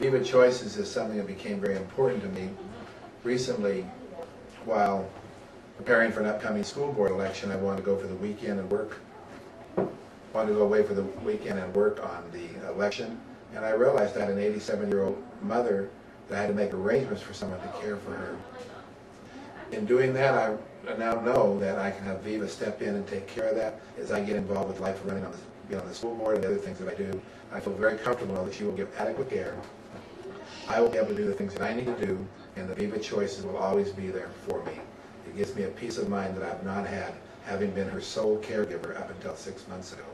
Viva Choices is something that became very important to me recently while preparing for an upcoming school board election. I wanted to go for the weekend and work, wanted to go away for the weekend and work on the election. And I realized I had an 87-year-old mother that I had to make arrangements for someone to care for her. In doing that, I now know that I can have Viva step in and take care of that as I get involved with life running on the, the school board and the other things that I do. I feel very comfortable that she will give adequate care. I will be able to do the things that I need to do, and the Viva choices will always be there for me. It gives me a peace of mind that I've not had, having been her sole caregiver up until six months ago.